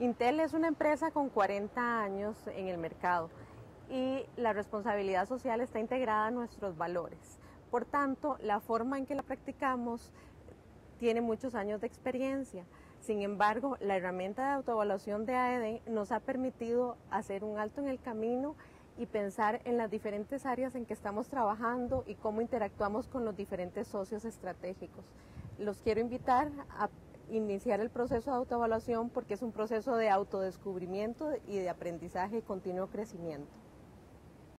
Intel es una empresa con 40 años en el mercado y la responsabilidad social está integrada en nuestros valores. Por tanto, la forma en que la practicamos tiene muchos años de experiencia. Sin embargo, la herramienta de autoevaluación de AED nos ha permitido hacer un alto en el camino y pensar en las diferentes áreas en que estamos trabajando y cómo interactuamos con los diferentes socios estratégicos. Los quiero invitar a iniciar el proceso de autoevaluación porque es un proceso de autodescubrimiento y de aprendizaje y continuo crecimiento.